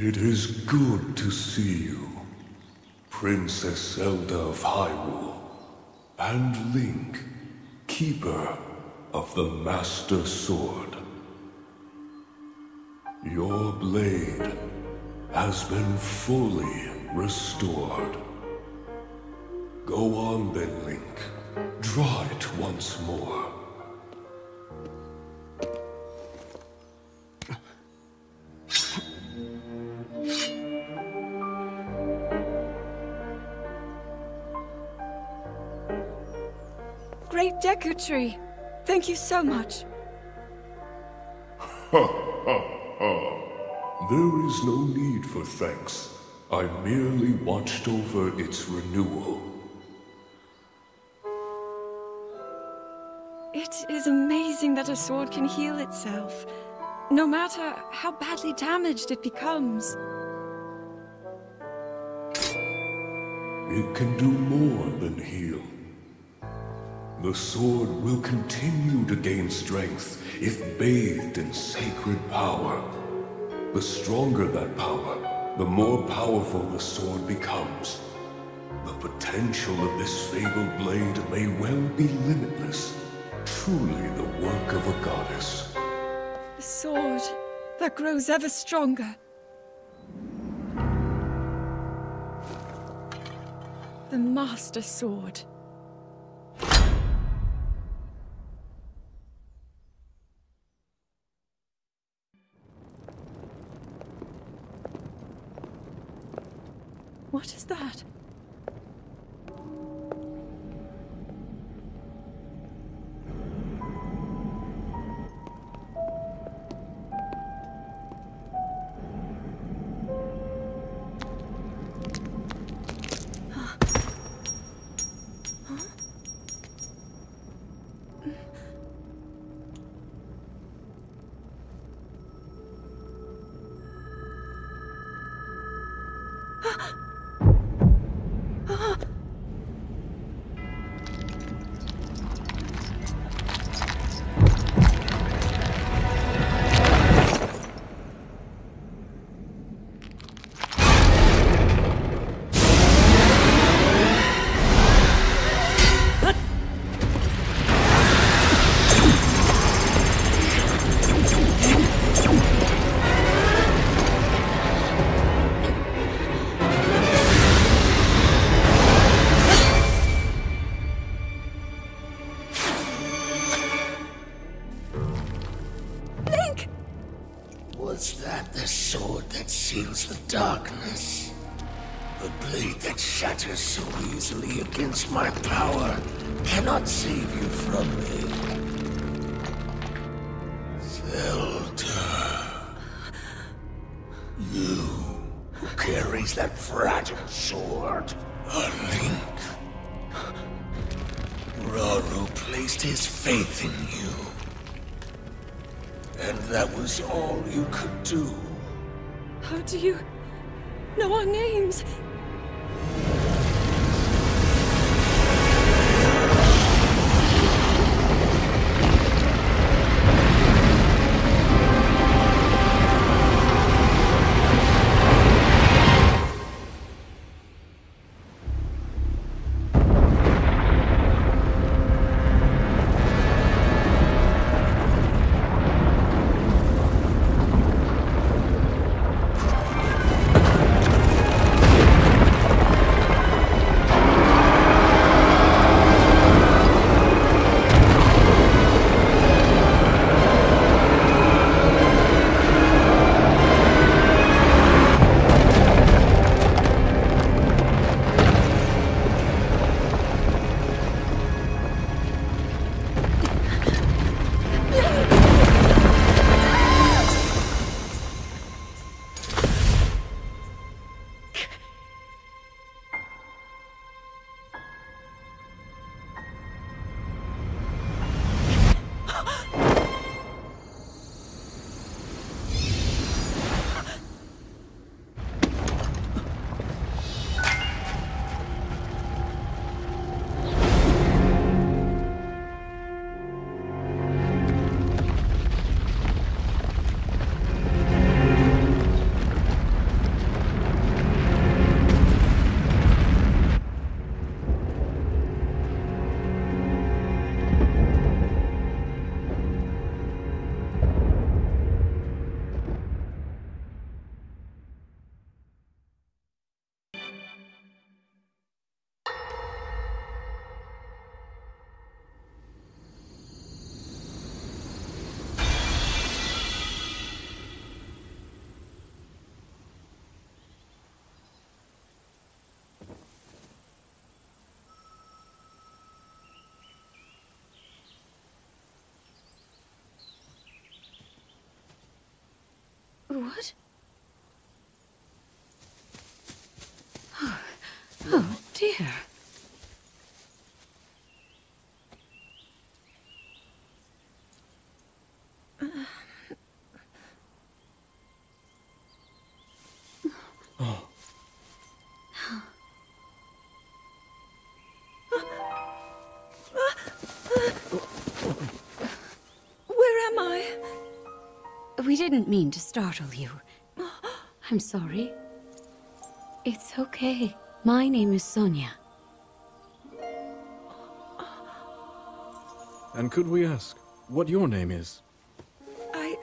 It is good to see you, Princess Zelda of Hyrule, and Link, Keeper of the Master Sword. Your blade has been fully restored. Go on then, Link. Draw it once more. Thank you so much. There is no need for thanks. I merely watched over its renewal. It is amazing that a sword can heal itself, no matter how badly damaged it becomes. It can do more than heal. The sword will continue to gain strength if bathed in sacred power. The stronger that power, the more powerful the sword becomes. The potential of this fabled blade may well be limitless. Truly the work of a goddess. The sword that grows ever stronger. The Master Sword. What is that? Against my power cannot save you from me. Zelda. You who carries that fragile sword. A link. Rauru placed his faith in you. And that was all you could do. How do you know our names? What? Didn't mean to startle you. I'm sorry. It's okay. My name is Sonia. And could we ask what your name is? I.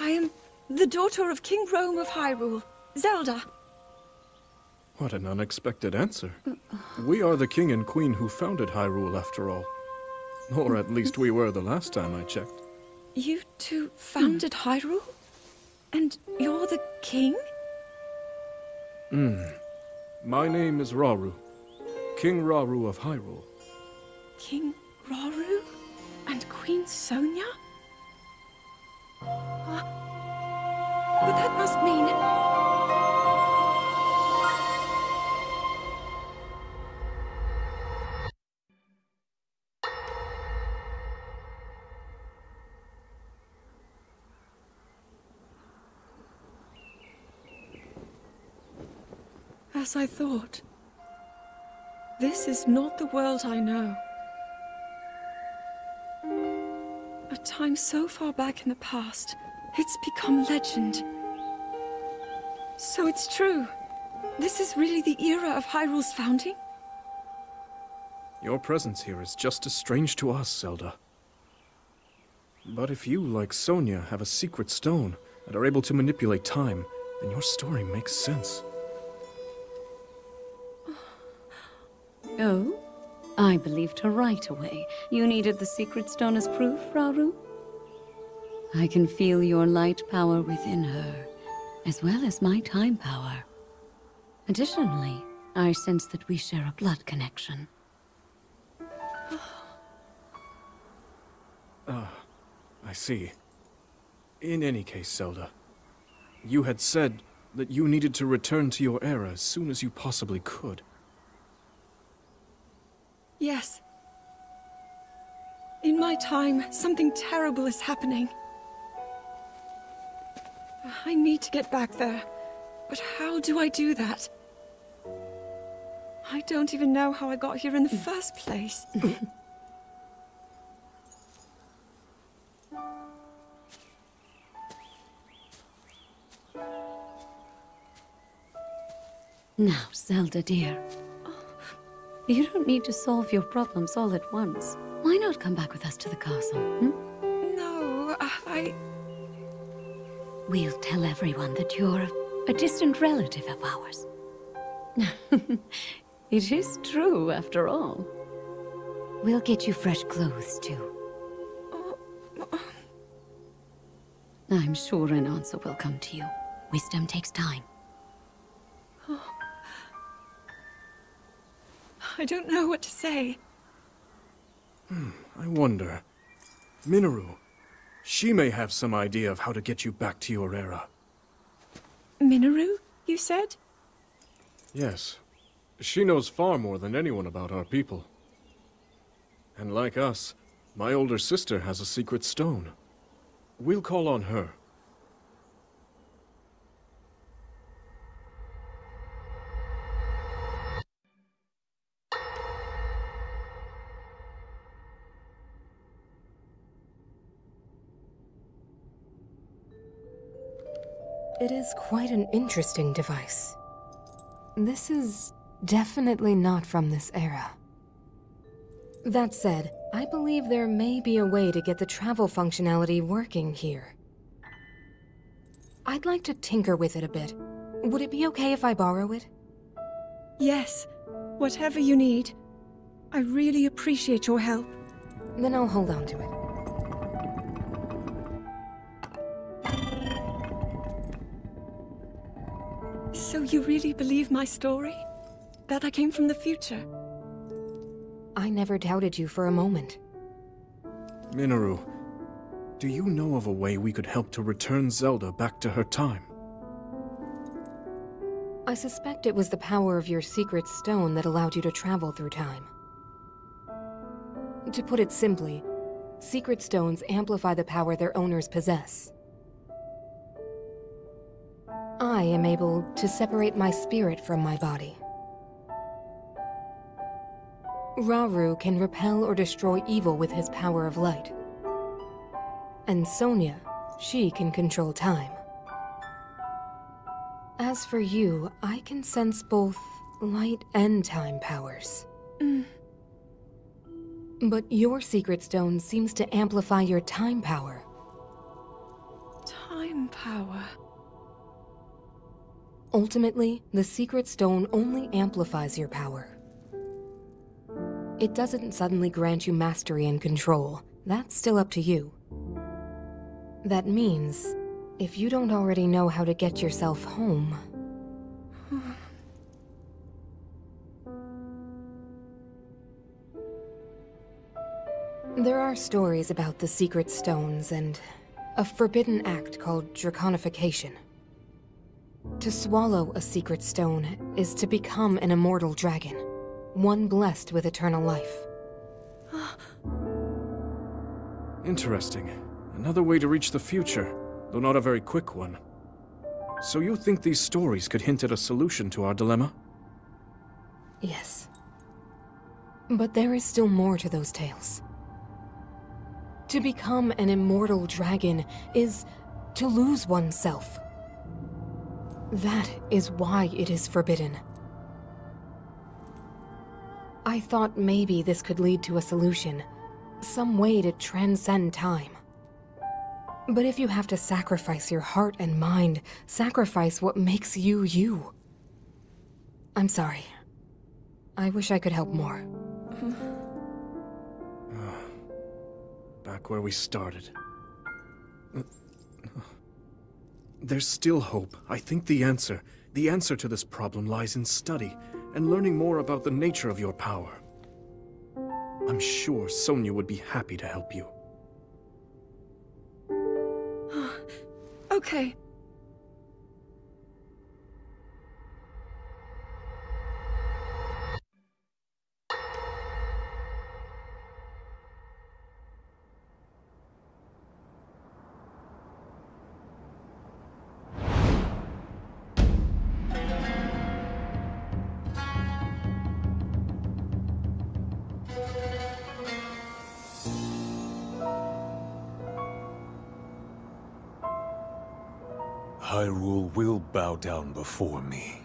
I am the daughter of King Rhoam of Hyrule, Zelda. What an unexpected answer. We are the king and queen who founded Hyrule, after all. Or at least we were the last time I checked. You two founded Hyrule? And you're the king? Hmm. My name is Rauru, King Rauru of Hyrule. King Rauru? And Queen Sonia? Uh, but that must mean. As I thought. This is not the world I know. A time so far back in the past, it's become legend. So it's true. This is really the era of Hyrule's founding? Your presence here is just as strange to us, Zelda. But if you, like Sonia, have a secret stone and are able to manipulate time, then your story makes sense. Oh? I believed her right away. You needed the secret stone as proof, Rauru? I can feel your light power within her, as well as my time power. Additionally, I sense that we share a blood connection. Ah, I see. In any case, Zelda, you had said that you needed to return to your era as soon as you possibly could. Yes. In my time, something terrible is happening. I need to get back there. But how do I do that? I don't even know how I got here in the mm. first place. Now, Zelda dear. You don't need to solve your problems all at once. Why not come back with us to the castle, hmm? No, I... We'll tell everyone that you're a, a distant relative of ours. it is true, after all. We'll get you fresh clothes, too. I'm sure an answer will come to you. Wisdom takes time. I don't know what to say. Hmm, I wonder. Mineru. She may have some idea of how to get you back to your era. Mineru, you said? Yes. She knows far more than anyone about our people. And like us, my older sister has a secret stone. We'll call on her. It is quite an interesting device. This is definitely not from this era. That said, I believe there may be a way to get the travel functionality working here. I'd like to tinker with it a bit. Would it be okay if I borrow it? Yes. Whatever you need. I really appreciate your help. Then I'll hold on to it. You really believe my story? That I came from the future? I never doubted you for a moment. Mineru, Do you know of a way we could help to return Zelda back to her time? I suspect it was the power of your secret stone that allowed you to travel through time. To put it simply, secret stones amplify the power their owners possess. I am able to separate my spirit from my body. Rauru can repel or destroy evil with his power of light. And Sonia, she can control time. As for you, I can sense both light and time powers. Mm. But your secret stone seems to amplify your time power. Time power. Ultimately, the secret stone only amplifies your power. It doesn't suddenly grant you mastery and control. That's still up to you. That means, if you don't already know how to get yourself home... there are stories about the secret stones and a forbidden act called draconification. To swallow a secret stone is to become an immortal dragon, one blessed with eternal life. Interesting. Another way to reach the future, though not a very quick one. So you think these stories could hint at a solution to our dilemma? Yes. But there is still more to those tales. To become an immortal dragon is to lose oneself. That is why it is forbidden. I thought maybe this could lead to a solution. Some way to transcend time. But if you have to sacrifice your heart and mind, sacrifice what makes you you. I'm sorry. I wish I could help more. Back where we started. There's still hope. I think the answer, the answer to this problem lies in study and learning more about the nature of your power. I'm sure Sonia would be happy to help you. Okay. Down before me.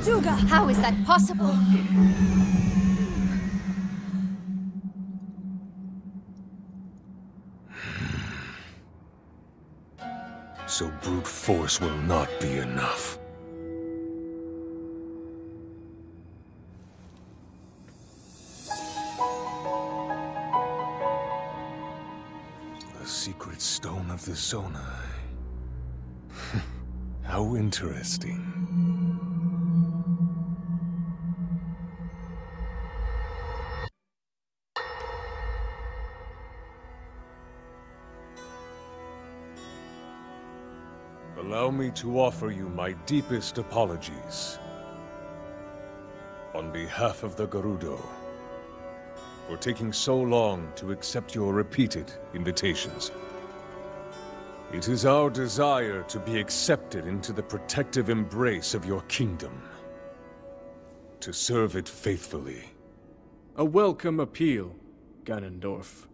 Out all the Molduga! How is that possible? So brute force will not be enough. The secret stone of the Zonai. How interesting. Allow me to offer you my deepest apologies. On behalf of the Gerudo, for taking so long to accept your repeated invitations. It is our desire to be accepted into the protective embrace of your kingdom. To serve it faithfully. A welcome appeal, Ganondorf.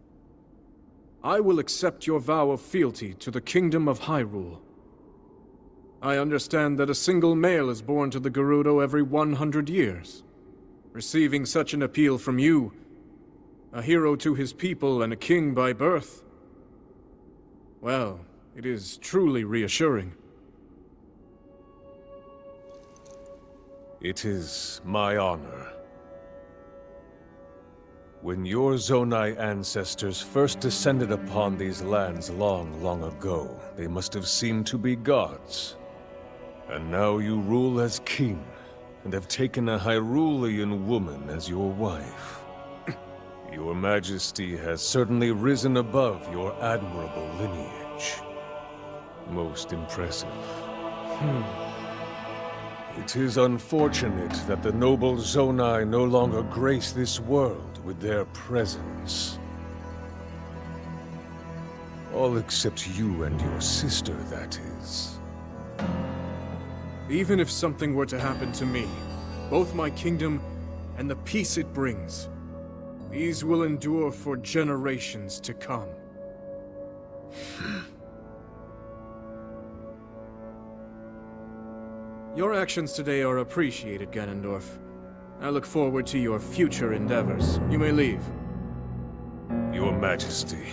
I will accept your vow of fealty to the Kingdom of Hyrule. I understand that a single male is born to the Gerudo every 100 years. Receiving such an appeal from you, a hero to his people and a king by birth, well, it is truly reassuring. It is my honor. When your Zonai ancestors first descended upon these lands long, long ago, they must have seemed to be gods. And now you rule as king, and have taken a Hyrulean woman as your wife. your majesty has certainly risen above your admirable lineage. Most impressive. Hmm. It is unfortunate that the noble Zonai no longer grace this world with their presence. All except you and your sister, that is. Even if something were to happen to me, both my kingdom and the peace it brings, these will endure for generations to come. Your actions today are appreciated, Ganondorf. I look forward to your future endeavors. You may leave. Your Majesty.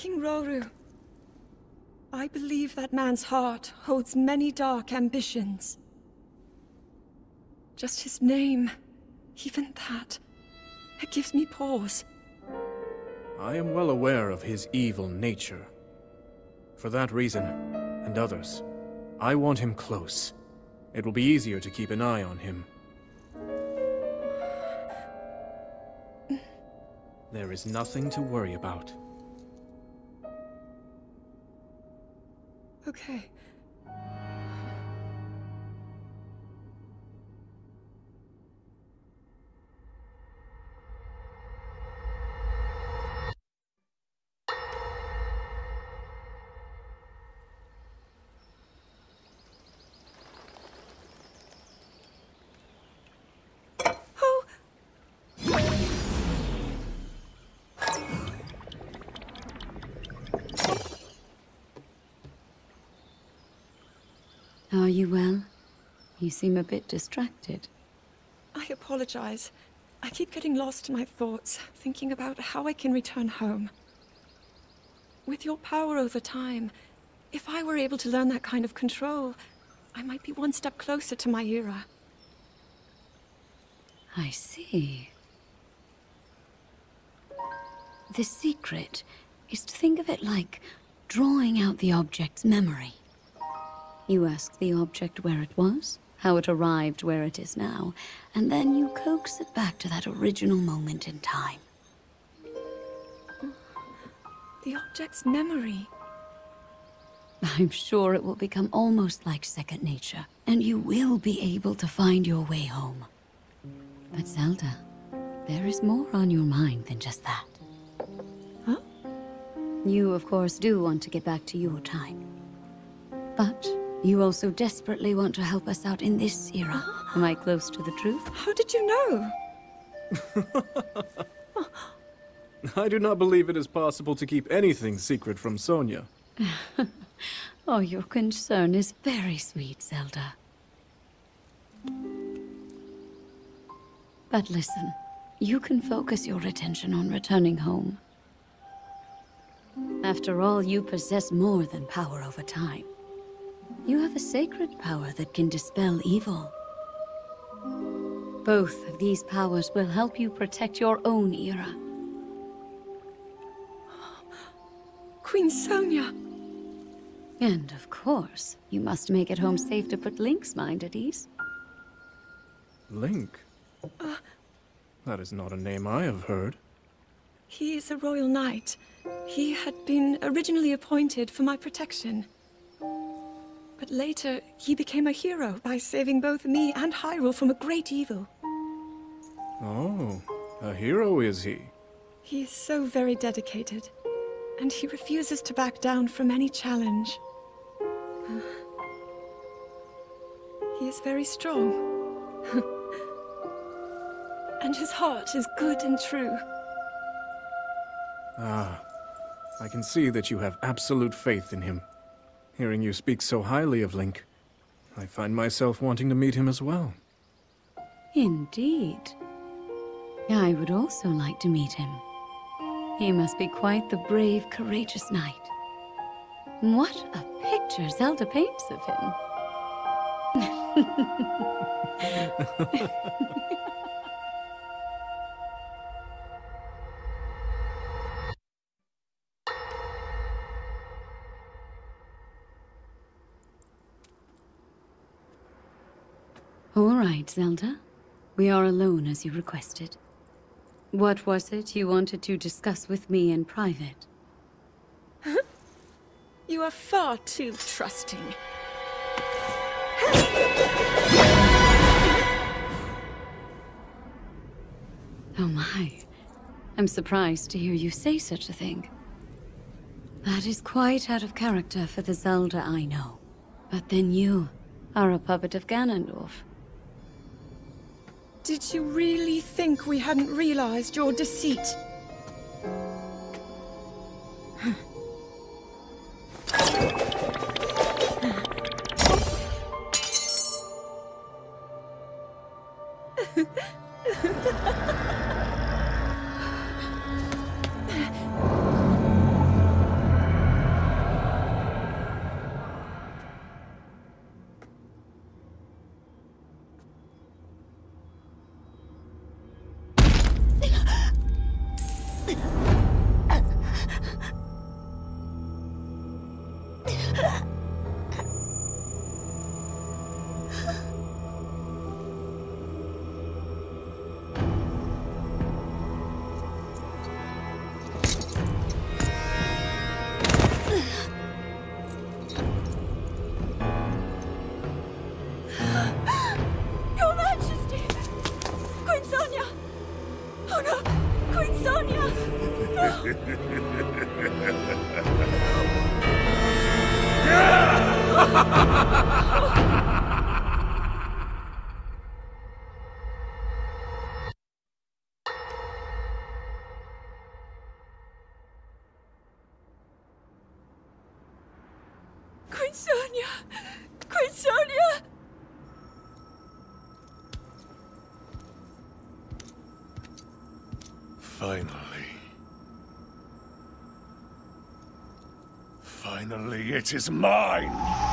King Rauru. I believe that man's heart holds many dark ambitions. Just his name, even that, it gives me pause. I am well aware of his evil nature. For that reason, and others, I want him close. It will be easier to keep an eye on him. There is nothing to worry about. Okay. Are you well? You seem a bit distracted. I apologize. I keep getting lost in my thoughts, thinking about how I can return home. With your power over time, if I were able to learn that kind of control, I might be one step closer to my era. I see. The secret is to think of it like drawing out the object's memory. You ask the object where it was, how it arrived where it is now, and then you coax it back to that original moment in time. The object's memory. I'm sure it will become almost like second nature, and you will be able to find your way home. But Zelda, there is more on your mind than just that. Huh? You, of course, do want to get back to your time. But you also desperately want to help us out in this era. Am I close to the truth? How did you know? I do not believe it is possible to keep anything secret from Sonia. Oh, your concern is very sweet, Zelda. But listen, you can focus your attention on returning home. After all, you possess more than power over time. You have a sacred power that can dispel evil. Both of these powers will help you protect your own era. Queen Sonia! And of course, you must make it home safe to put Link's mind at ease. Link? That is not a name I have heard. He is a royal knight. He had been originally appointed for my protection. But later, he became a hero by saving both me and Hyrule from a great evil. Oh, a hero is he? He is so very dedicated, and he refuses to back down from any challenge. He is very strong. and his heart is good and true. Ah, I can see that you have absolute faith in him. Hearing you speak so highly of Link, I find myself wanting to meet him as well. Indeed. I would also like to meet him. He must be quite the brave, courageous knight. What a picture Zelda paints of him. Zelda. We are alone as you requested. What was it you wanted to discuss with me in private? You are far too trusting. Oh my. I'm surprised to hear you say such a thing. That is quite out of character for the Zelda I know. But then you are a puppet of Ganondorf. Did you really think we hadn't realized your deceit? It is mine!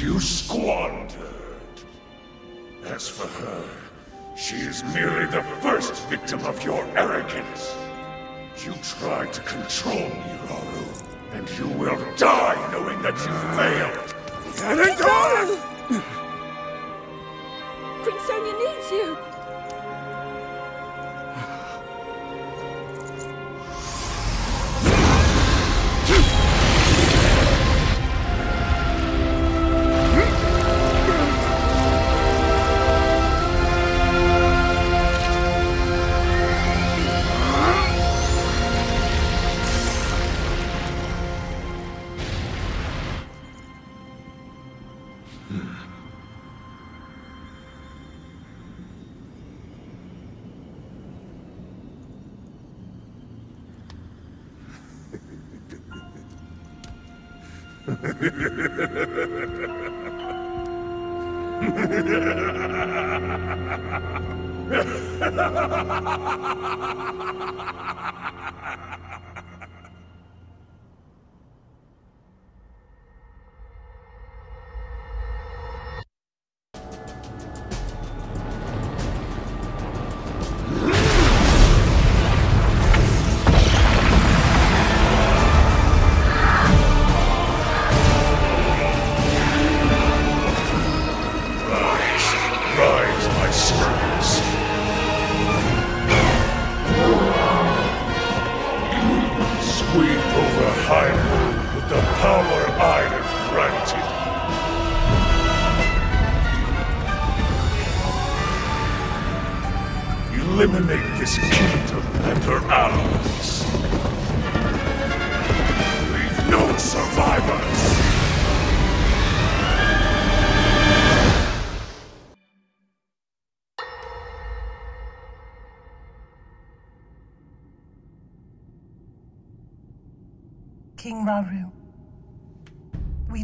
You squandered? As for her, she is merely the first victim of your arrogance. You tried to control me, Rauru, and you will die knowing that you failed. Rise,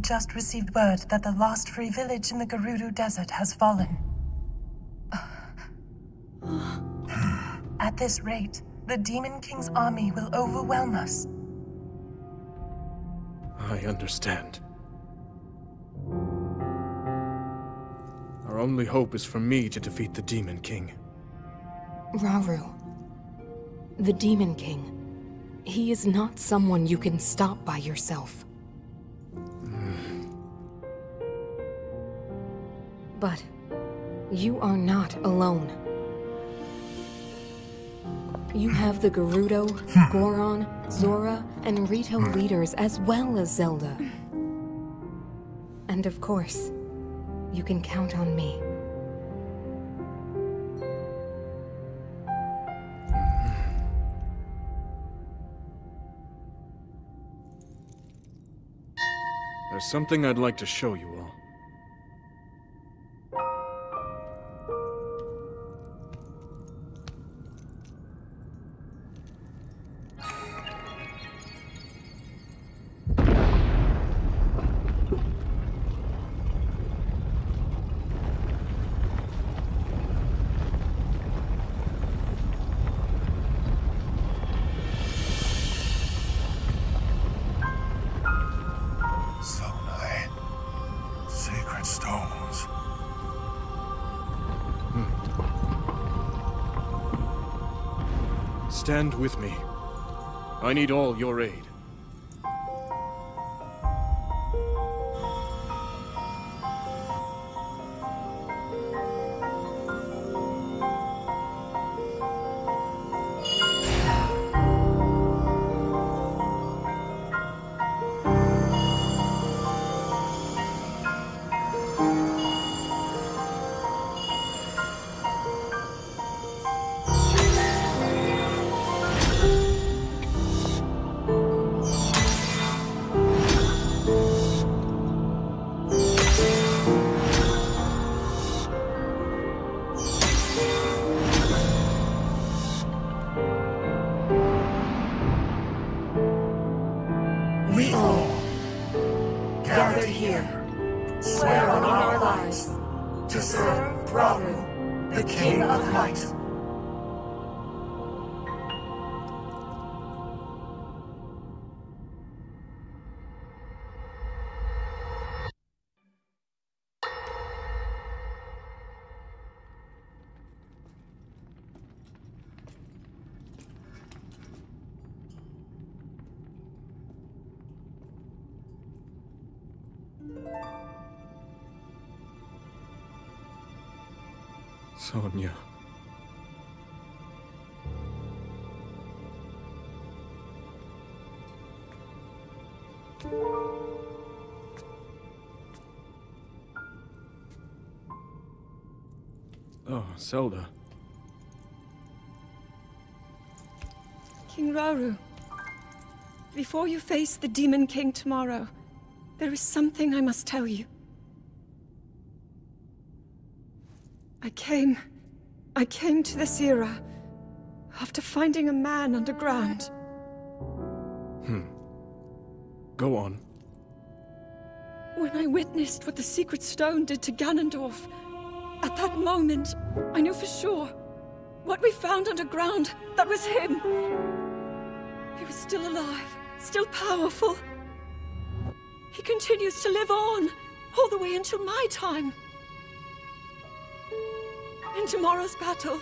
just received word that the last free village in the Gerudo Desert has fallen. At this rate, the Demon King's army will overwhelm us. I understand. Our only hope is for me to defeat the Demon King. Rauru. The Demon King. He is not someone you can stop by yourself. But you are not alone. You have the Gerudo, hmm. Goron, Zora, and Rito hmm. leaders as well as Zelda. And of course, you can count on me. There's something I'd like to show you all. Need all your aid. Sonia. Oh, Zelda. King Rauru, before you face the Demon King tomorrow, there is something I must tell you. I came... I came to this era after finding a man underground. Hmm. Go on. When I witnessed what the Secret Stone did to Ganondorf, at that moment, I knew for sure. What we found underground, that was him. He was still alive, still powerful. He continues to live on, all the way until my time. In tomorrow's battle,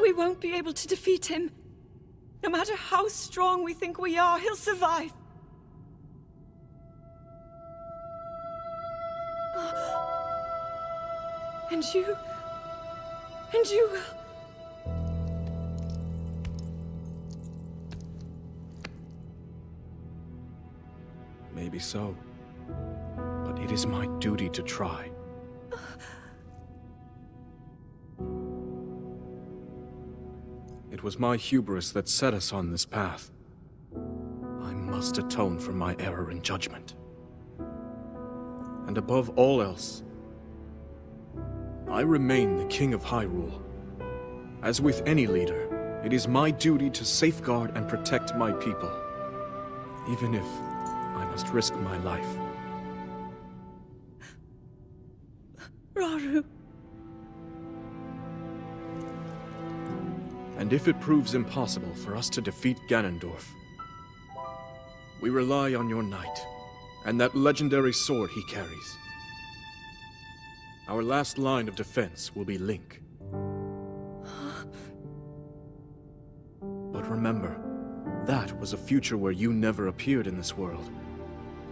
we won't be able to defeat him. No matter how strong we think we are, he'll survive. And you... And you will... Maybe so. But it is my duty to try. It was my hubris that set us on this path. I must atone for my error in judgment. And above all else, I remain the King of Hyrule. As with any leader, it is my duty to safeguard and protect my people, even if I must risk my life. Rauru. And if it proves impossible for us to defeat Ganondorf, we rely on your knight, and that legendary sword he carries. Our last line of defense will be Link. But remember, that was a future where you never appeared in this world.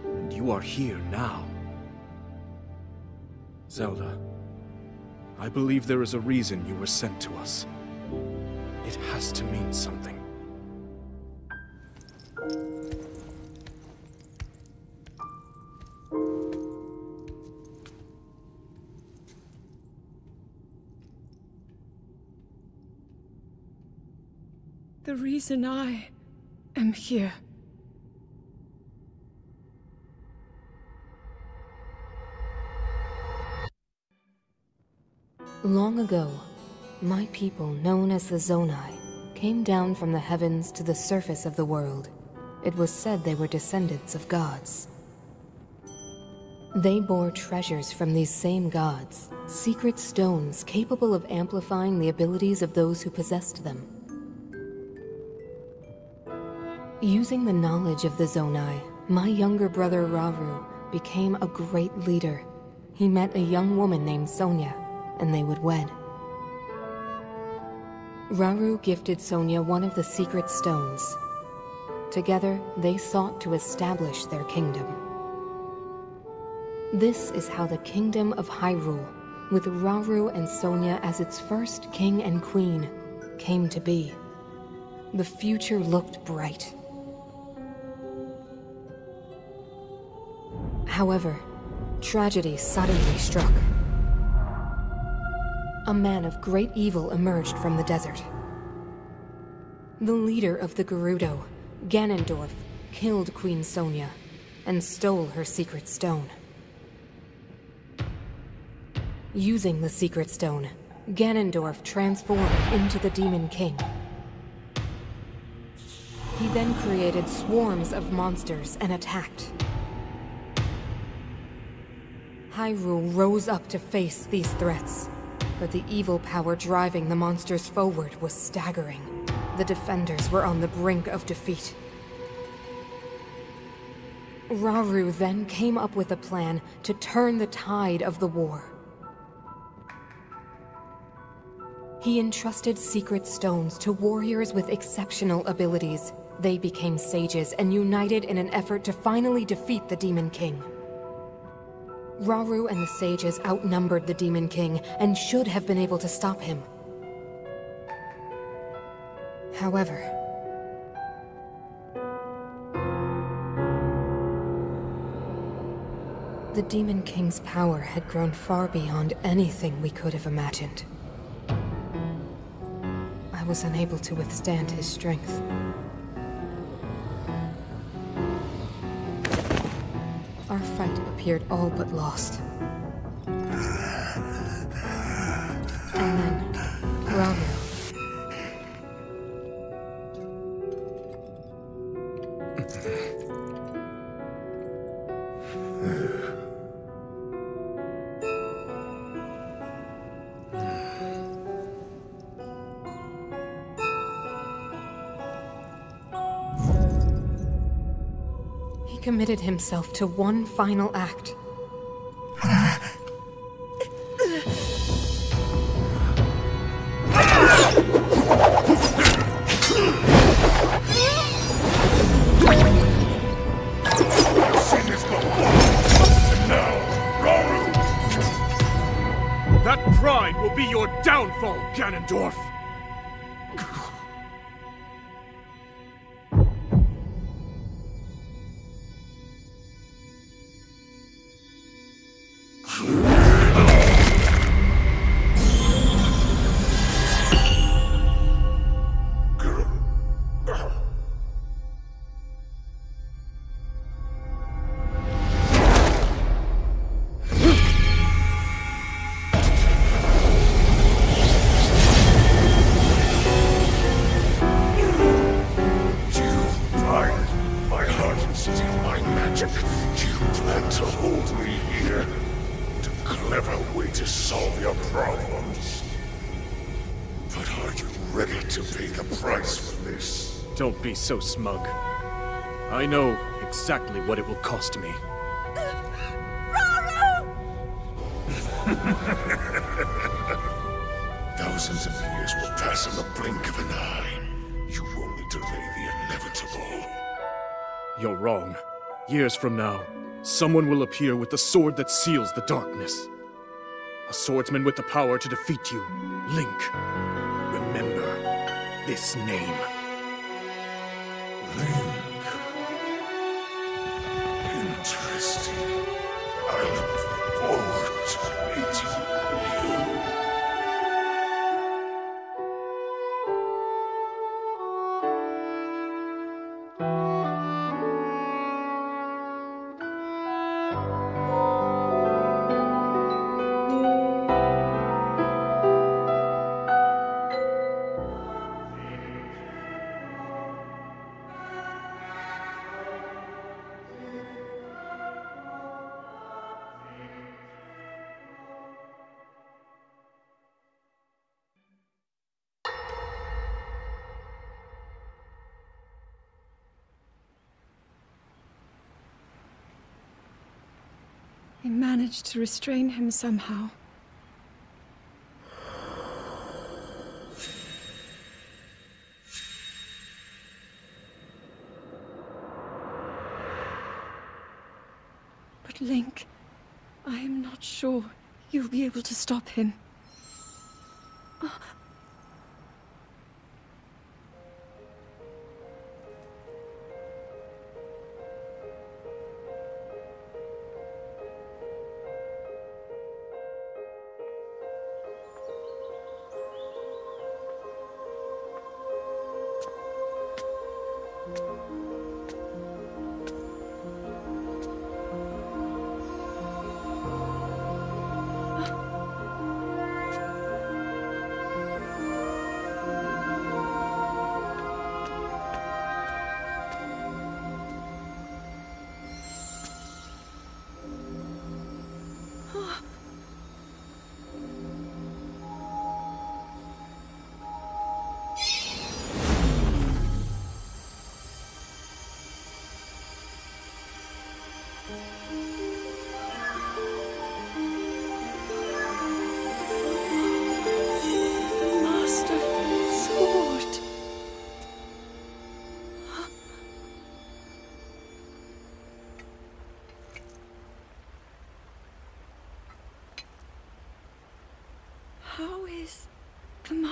And you are here now. Zelda, I believe there is a reason you were sent to us. It has to mean something. The reason I am here. Long ago, my people, known as the Zonai, came down from the heavens to the surface of the world. It was said they were descendants of gods. They bore treasures from these same gods, secret stones capable of amplifying the abilities of those who possessed them. Using the knowledge of the Zonai, my younger brother Rauru became a great leader. He met a young woman named Sonia, and they would wed. Rauru gifted Sonia one of the secret stones. Together, they sought to establish their kingdom. This is how the Kingdom of Hyrule, with Rauru and Sonia as its first king and queen, came to be. The future looked bright. However, tragedy suddenly struck. A man of great evil emerged from the desert. The leader of the Gerudo, Ganondorf, killed Queen Sonia and stole her secret stone. Using the secret stone, Ganondorf transformed into the Demon King. He then created swarms of monsters and attacked. Hyrule rose up to face these threats. But the evil power driving the monsters forward was staggering. The defenders were on the brink of defeat. Rauru then came up with a plan to turn the tide of the war. He entrusted secret stones to warriors with exceptional abilities. They became sages and united in an effort to finally defeat the Demon King. Rauru and the sages outnumbered the Demon King and should have been able to stop him. However, the Demon King's power had grown far beyond anything we could have imagined. I was unable to withstand his strength. Appeared all but lost. Committed himself to one final act. Solve your problems. But are you ready to pay the price for this? Don't be so smug. I know exactly what it will cost me. Thousands of years will pass in the blink of an eye. You only delay the inevitable. You're wrong. Years from now, someone will appear with the sword that seals the darkness. A swordsman with the power to defeat you. Link. Remember this name. To restrain him somehow. But Link, I am not sure you'll be able to stop him.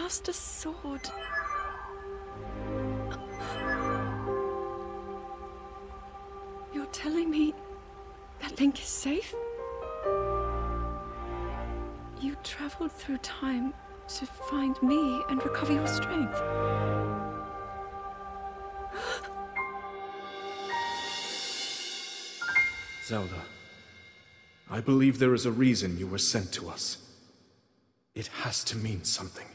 Master Sword. You're telling me that Link is safe? You traveled through time to find me and recover your strength. Zelda, I believe there is a reason you were sent to us. It has to mean something.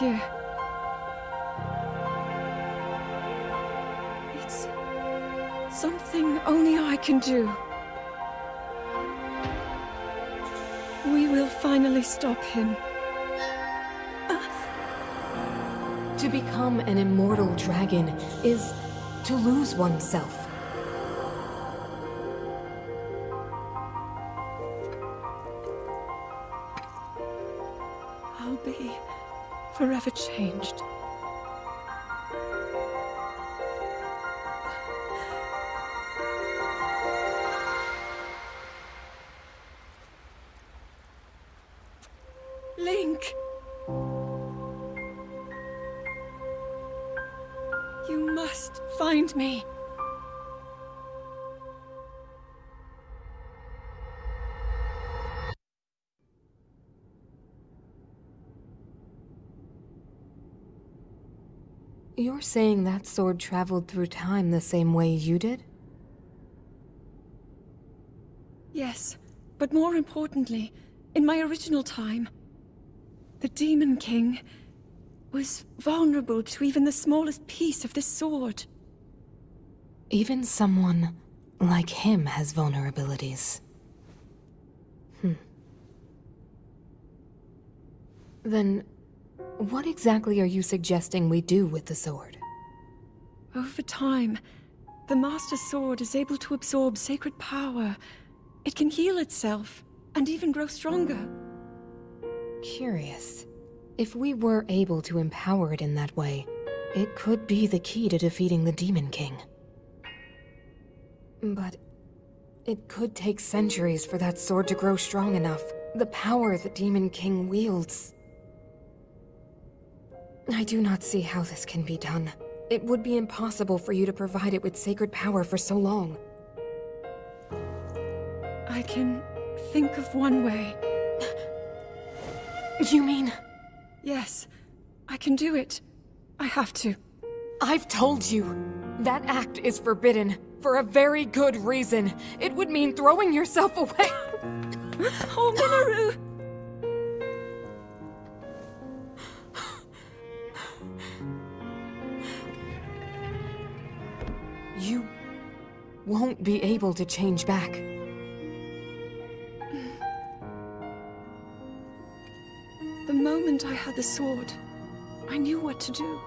Here. It's something only I can do. We will finally stop him. To become an immortal dragon is to lose oneself. Forever changed. You're saying that sword traveled through time the same way you did? Yes, but more importantly, in my original time, the Demon King was vulnerable to even the smallest piece of this sword. Even someone like him has vulnerabilities. Hmm. Then, what exactly are you suggesting we do with the sword? Over time, the Master Sword is able to absorb sacred power. It can heal itself, and even grow stronger. Curious. If we were able to empower it in that way, it could be the key to defeating the Demon King. But it could take centuries for that sword to grow strong enough. The power the Demon King wields. I do not see how this can be done. It would be impossible for you to provide it with sacred power for so long. I can think of one way. You mean... Yes, I can do it. I have to. I've told you. That act is forbidden. For a very good reason. It would mean throwing yourself away. oh, Mineru! Won't be able to change back. The moment I had the sword, I knew what to do.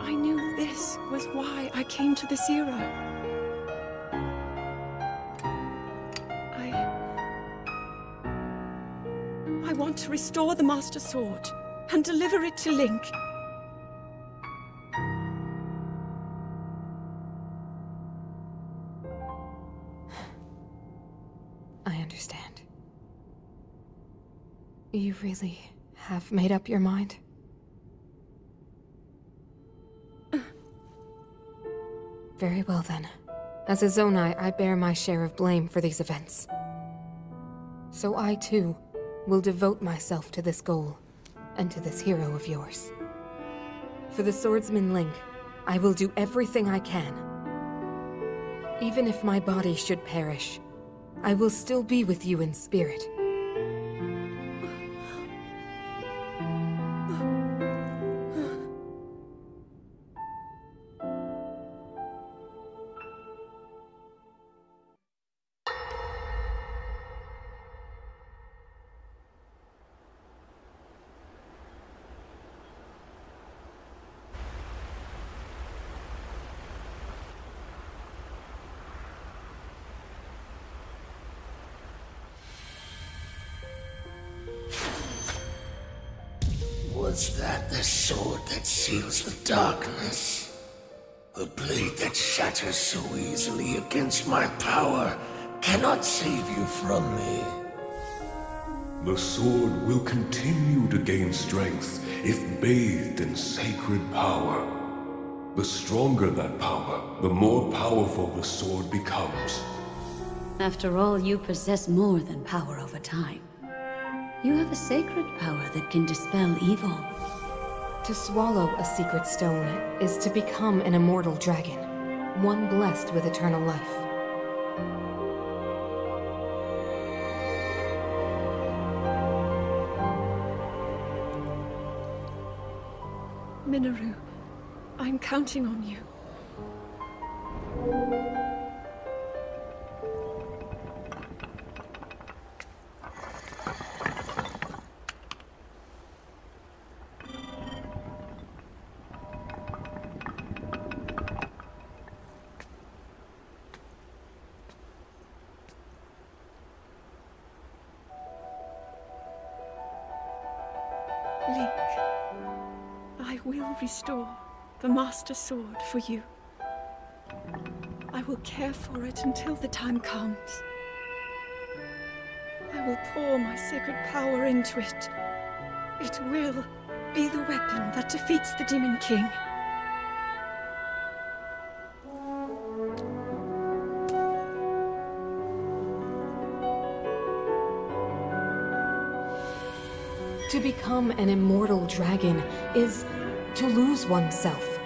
I knew this was why I came to this era. I... I want to restore the Master Sword and deliver it to Link. You really have made up your mind? Very well then. As a Zonai, I bear my share of blame for these events. So I too will devote myself to this goal, and to this hero of yours. For the swordsman Link, I will do everything I can. Even if my body should perish, I will still be with you in spirit. That the sword that seals the darkness? The blade that shatters so easily against my power cannot save you from me. The sword will continue to gain strength if bathed in sacred power. The stronger that power, the more powerful the sword becomes. After all, you possess more than power over time. You have a sacred power that can dispel evil. To swallow a secret stone is to become an immortal dragon, one blessed with eternal life. Mineru, I'm counting on you. Restore the Master Sword for you. I will care for it until the time comes. I will pour my sacred power into it. It will be the weapon that defeats the Demon King. To become an immortal dragon is to lose oneself.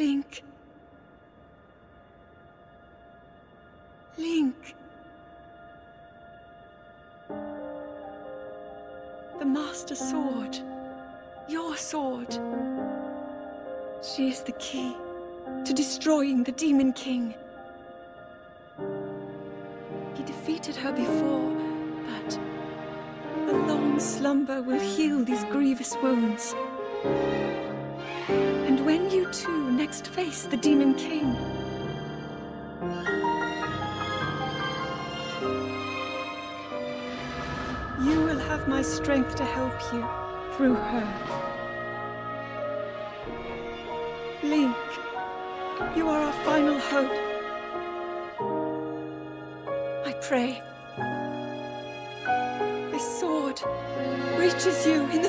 Link. Link. The Master Sword. Your sword. She is the key to destroying the Demon King. He defeated her before, but a long slumber will heal these grievous wounds. Face the Demon King, you will have my strength to help you through her. Link, you are our final hope. I pray. This sword reaches you.